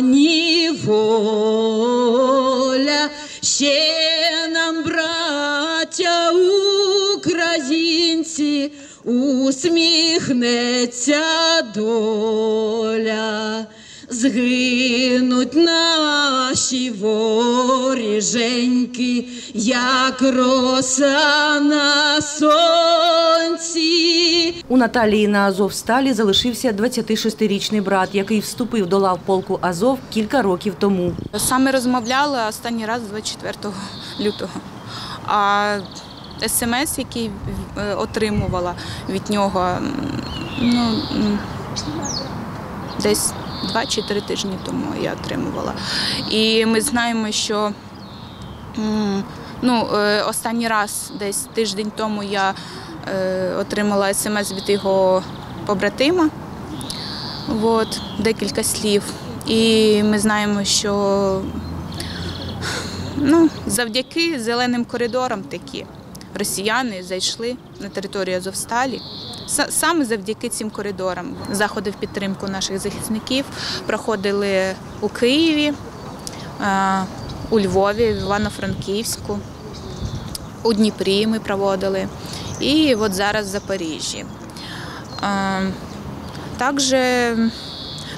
ні воля, ще нам, браття українці, усміхнеться доля. Згинуть наші воріженьки, як роса на сонці. У Наталії на Азовсталі залишився 26-річний брат, який вступив до лав полку Азов кілька років тому. Саме розмовляли останній раз 24 лютого. А смс, який е, отримувала від нього, ну, десь 2 чи 3 тижні тому я отримувала. І ми знаємо, що ну, е, останній раз, десь тиждень тому, я отримала смс від його побратима. От, декілька слів. І ми знаємо, що ну, завдяки зеленим коридорам такі росіяни зайшли на територію Азовсталі. Саме завдяки цим коридорам. Заходи в підтримку наших захисників проходили у Києві, е, у Львові, в Івано-Франківську, у Дніпрі ми проводили. І от зараз в Запоріжжі. Е,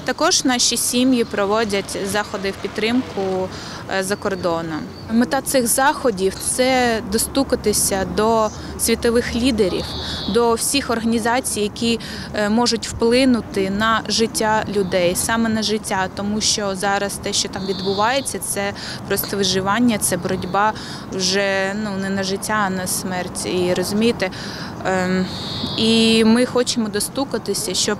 також, наші сім'ї проводять заходи в підтримку е, за кордоном. Мета цих заходів це достукатися до світових лідерів, до всіх організацій, які е, можуть вплинути на життя людей, саме на життя, тому що зараз те, що там відбувається, це просто виживання, це боротьба вже ну не на життя, а на смерть. І розумієте, ем, і ми хочемо достукатися, щоб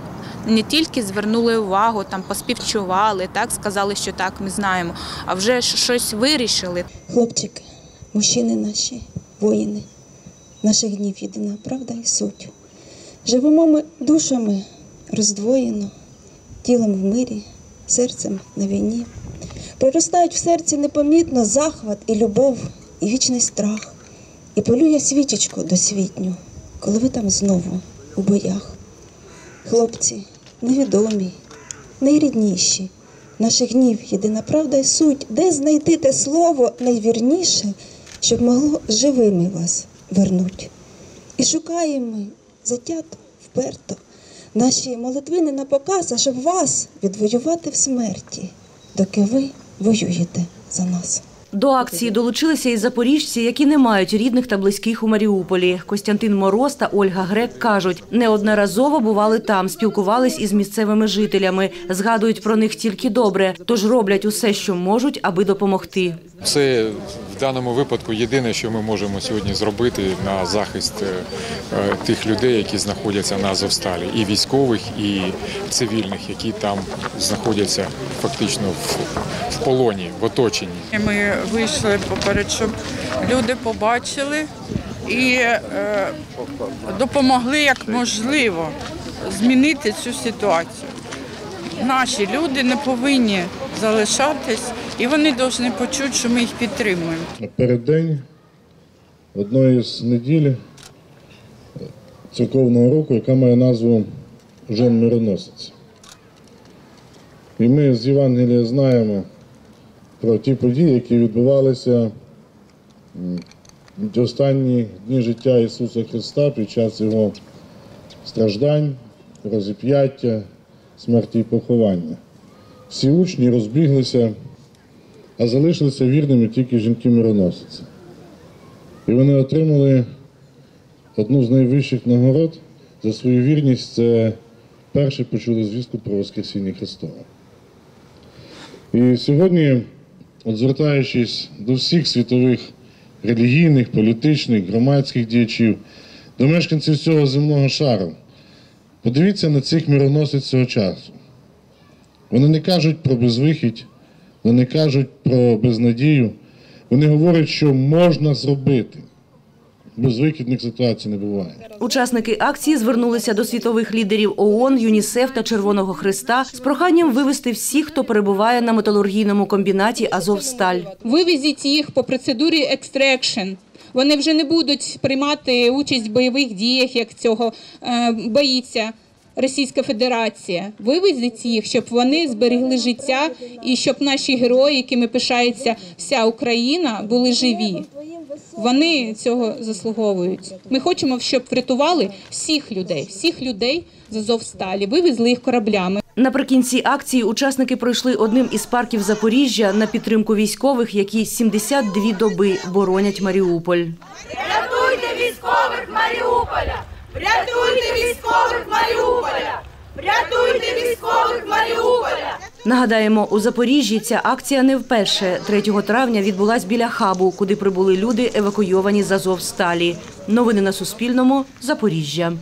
не тільки звернули увагу, там поспівчували, так сказали, що так, ми знаємо, а вже щось вирішили. Хлопчики, мужчини наші, воїни, наших днів єдина правда і суть. Живемо ми душами роздвоєно, тілом в мирі, серцем на війні. Проростають в серці непомітно захват і любов, і вічний страх, і полює свічечку досвітню, коли ви там знову у боях. Хлопці, невідомі, найрідніші, наших гнів єдина правда і суть, де знайти те слово найвірніше, щоб могло живими вас вернуть. І шукаємо затято, вперто, наші молитви не на показ, щоб вас відвоювати в смерті, доки ви воюєте за нас. До акції долучилися і запоріжці, які не мають рідних та близьких у Маріуполі. Костянтин Мороз та Ольга Грек кажуть, неодноразово бували там, спілкувались із місцевими жителями, згадують про них тільки добре, тож роблять усе, що можуть, аби допомогти. Це в даному випадку єдине, що ми можемо сьогодні зробити на захист е, тих людей, які знаходяться на Азовсталі, і військових, і цивільних, які там знаходяться фактично в, в полоні, в оточенні. Ми вийшли поперед, щоб люди побачили і е, допомогли як можливо змінити цю ситуацію. Наші люди не повинні залишатись, і вони повинні почути, що ми їх підтримуємо. Переддень одної з неділь церковного року, яка має назву Жон Мироносець. І ми з Євангелія знаємо про ті події, які відбувалися в останні дні життя Ісуса Христа під час Його страждань, розіп'яття, смерті і поховання. Всі учні розбіглися, а залишилися вірними тільки жінки-мироносиці. І вони отримали одну з найвищих нагород за свою вірність. Це перше почули звістку про Воскресіння Христове. І сьогодні, от звертаючись до всіх світових релігійних, політичних, громадських діячів, до мешканців цього земного шару, подивіться на цих мироносиць цього часу. Вони не кажуть про безвихідь, вони кажуть про безнадію. Вони говорять, що можна зробити. Безвихідних ситуацій не буває. Учасники акції звернулися до світових лідерів ООН, ЮНІСЕФ та Червоного Хреста з проханням вивести всіх, хто перебуває на металургійному комбінаті Азовсталь. Вивезіть їх по процедурі extraction. Вони вже не будуть приймати участь в бойових діях, як цього е, боїться Російська Федерація. Вивезіть їх, щоб вони зберегли життя і щоб наші герої, якими пишається вся Україна, були живі. Вони цього заслуговують. Ми хочемо, щоб врятували всіх людей, всіх людей з Азовсталі, вивезли їх кораблями. Наприкінці акції учасники пройшли одним із парків Запоріжжя на підтримку військових, які 72 доби боронять Маріуполь. Рятуйте військових Маріуполя! Рятуйте військових Маріуполя! Рятуйте військових Маріуполя! Нагадаємо, у Запоріжжі ця акція не вперше. 3 травня відбулась біля хабу, куди прибули люди, евакуйовані з Азовсталі. Новини на Суспільному. Запоріжжя.